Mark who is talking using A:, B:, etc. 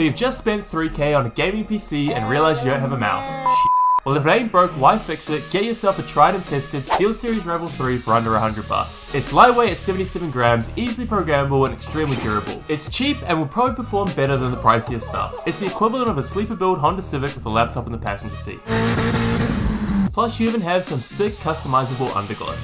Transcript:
A: So you've just spent 3k on a gaming PC and realized you don't have a mouse. Well, if it ain't broke, why fix it? Get yourself a tried and tested SteelSeries Rival 3 for under 100 bucks. It's lightweight at 77 grams, easily programmable, and extremely durable. It's cheap and will probably perform better than the pricier stuff. It's the equivalent of a sleeper build Honda Civic with a laptop in the passenger seat. Plus, you even have some sick customizable underglow.